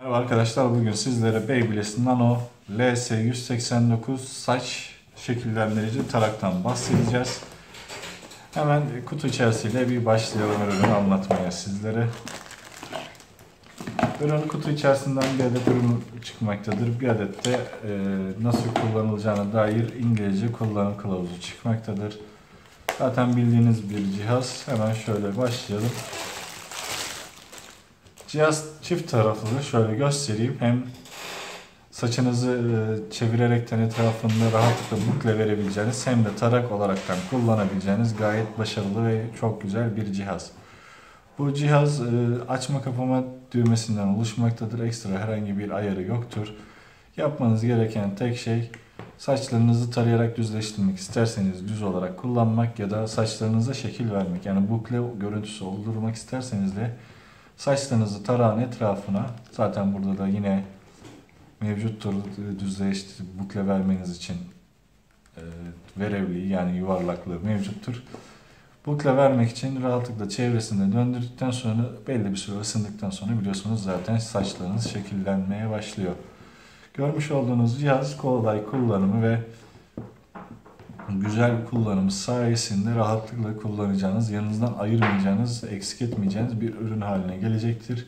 Merhaba arkadaşlar bugün sizlere Babyliss Nano LS189 saç şekillendirici taraktan bahsedeceğiz. Hemen kutu içerisiyle bir başlayalım ürünü anlatmaya sizlere. Ürün kutu içerisinden bir adet ürün çıkmaktadır. Bir adet de e, nasıl kullanılacağına dair İngilizce kullanım kılavuzu çıkmaktadır. Zaten bildiğiniz bir cihaz. Hemen şöyle başlayalım. Cihaz çift taraflı şöyle göstereyim. Hem saçınızı e, çevirerekten etrafında rahatlıkla bukle verebileceğiniz hem de tarak olaraktan kullanabileceğiniz gayet başarılı ve çok güzel bir cihaz. Bu cihaz e, açma kapama düğmesinden oluşmaktadır. Ekstra herhangi bir ayarı yoktur. Yapmanız gereken tek şey saçlarınızı tarayarak düzleştirmek isterseniz düz olarak kullanmak ya da saçlarınıza şekil vermek yani bukle görüntüsü oldurmak isterseniz de Saçlarınızı tarağın etrafına zaten burada da yine mevcuttur düzleşti bukle vermeniz için e, verevliği yani yuvarlaklığı mevcuttur. Bukle vermek için rahatlıkla çevresinde döndürdükten sonra belli bir süre ısındıktan sonra biliyorsunuz zaten saçlarınız şekillenmeye başlıyor. Görmüş olduğunuz cihaz kolay kullanımı ve güzel kullanımı sayesinde rahatlıkla kullanacağınız, yanınızdan ayırmayacağınız, eksik etmeyeceğiniz bir ürün haline gelecektir.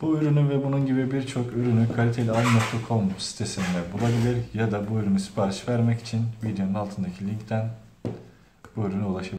Bu ürünü ve bunun gibi birçok ürünü kalitelial.com sitesinde bulabilir ya da bu ürünü sipariş vermek için videonun altındaki linkten bu ürüne ulaşabilirsiniz.